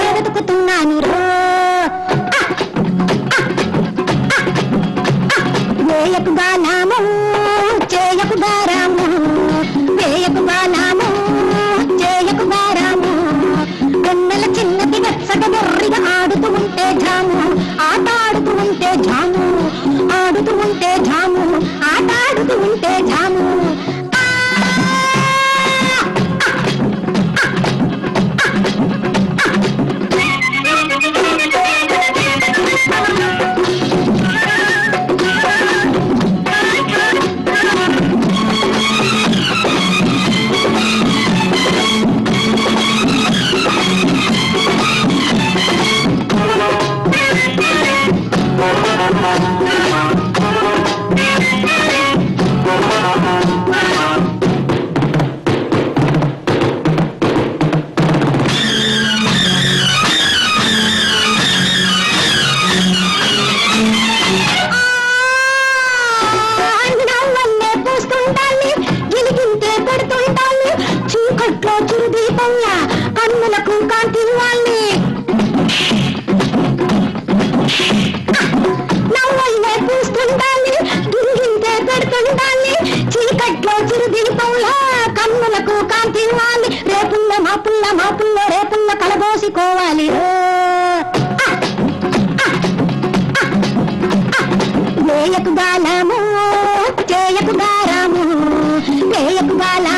వెతుకుతున్నాను. రో. నాము చేయకుగా రాము వేయకుగా నా చల్లుకోవాలి చేయకు గాలము చేయకు గారము చేయకు గాల